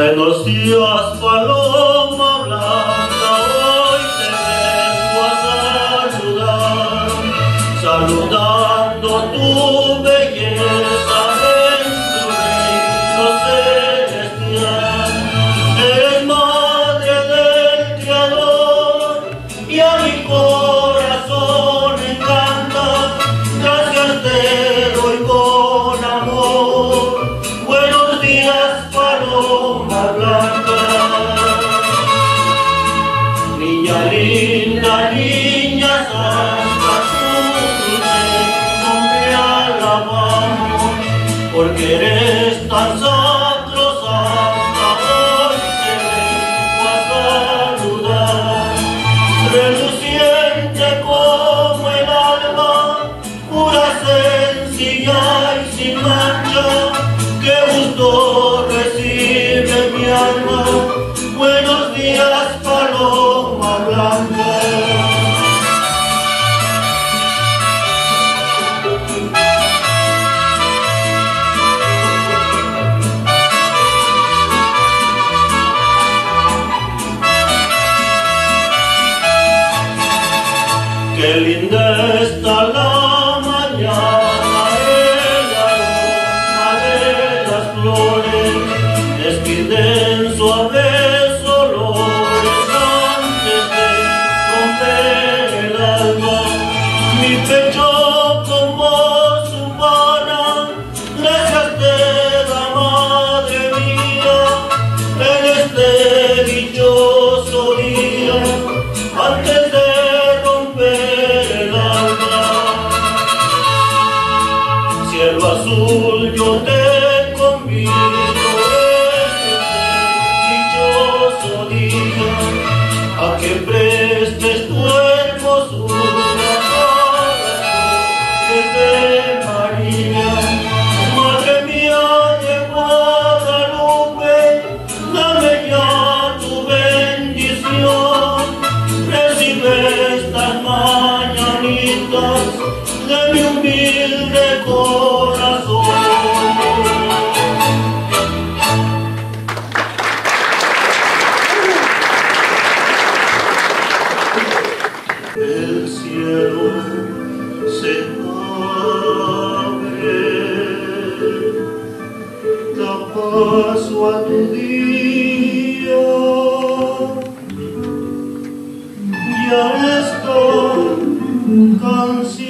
buenos días, valor. Qué linda está Esta canción.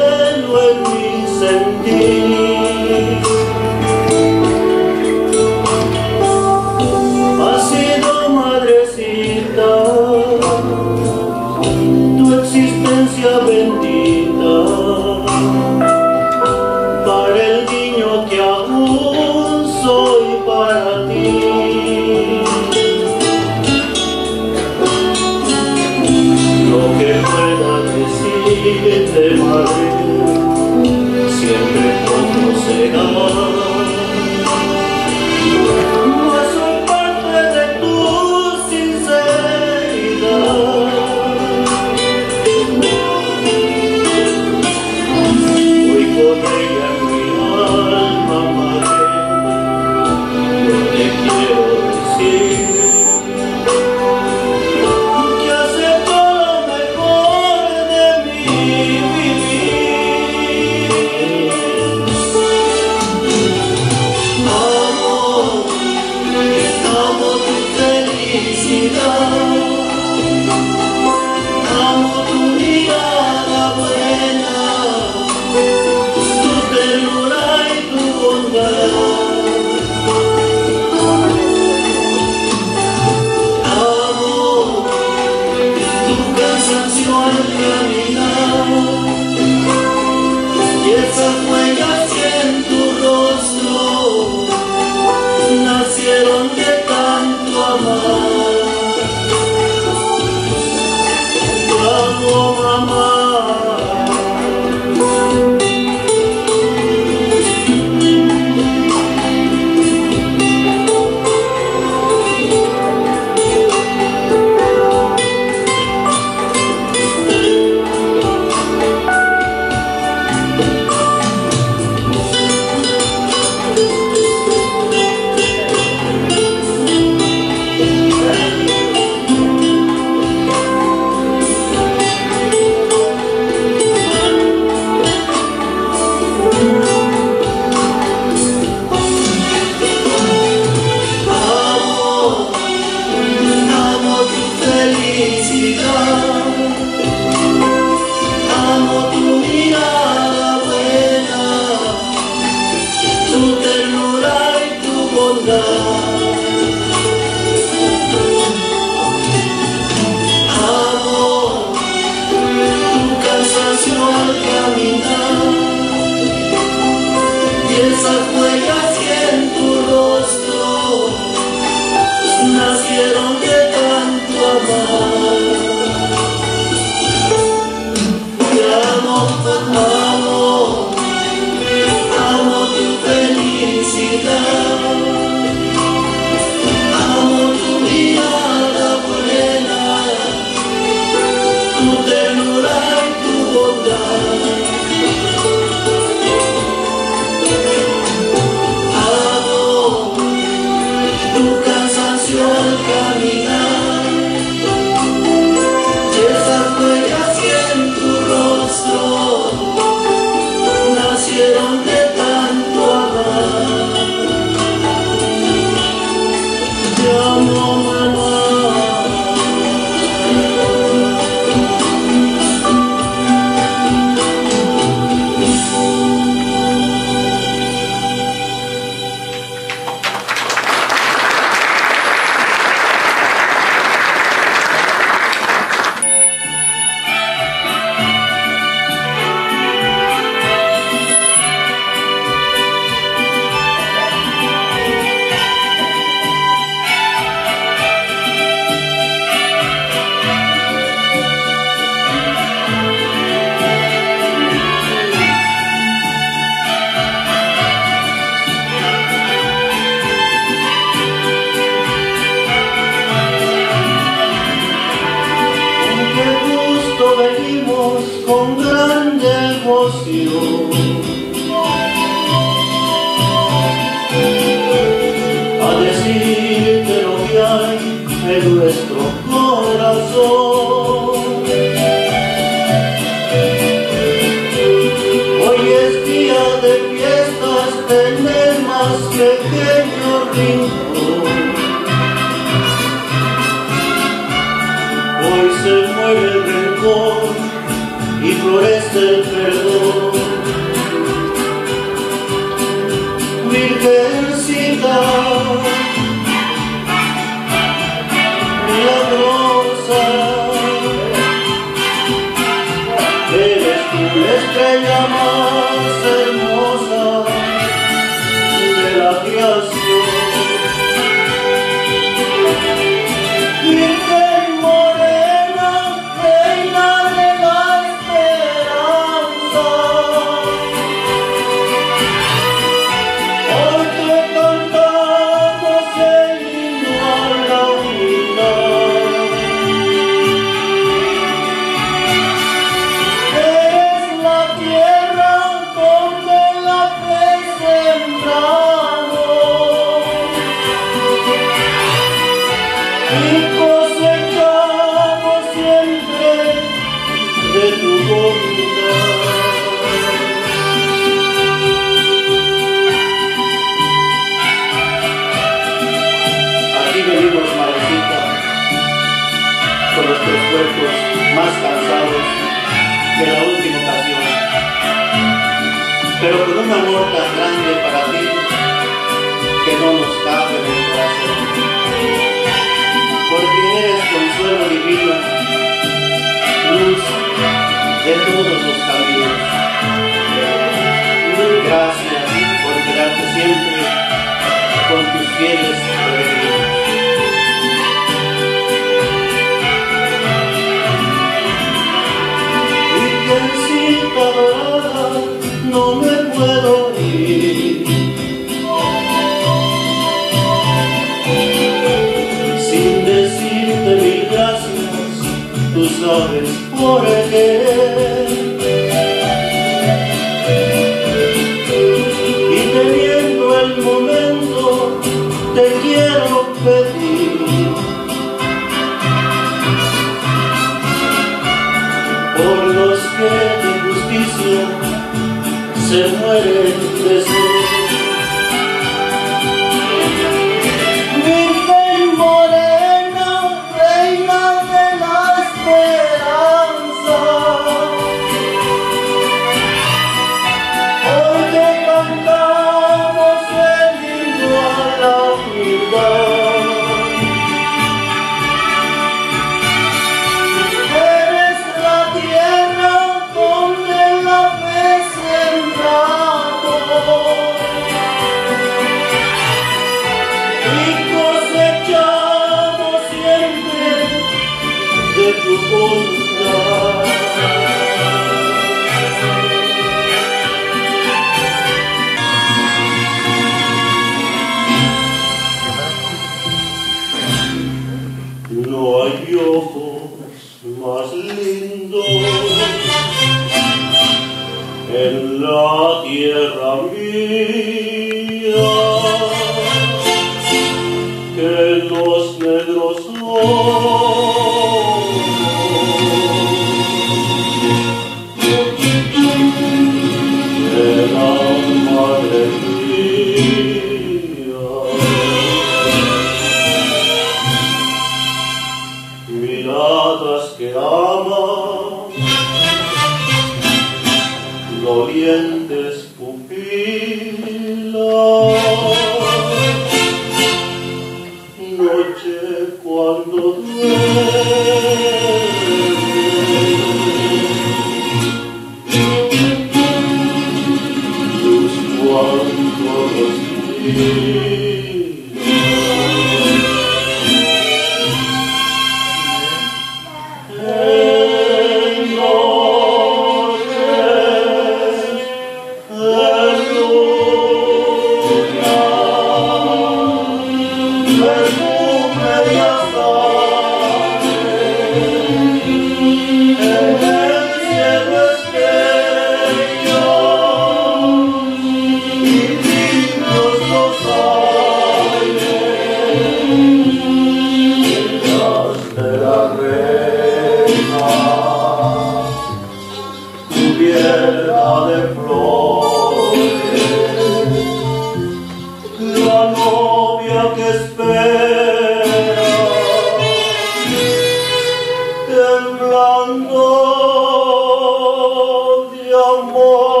amor.